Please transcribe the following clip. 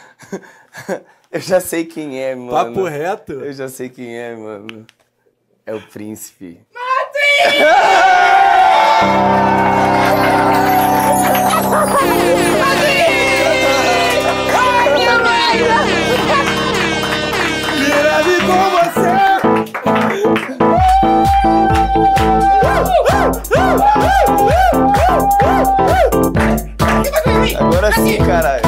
Eu já sei quem é, mano. Papo reto? Eu já sei quem é, mano. É o príncipe. Vira-me com você! Agora sim, caralho.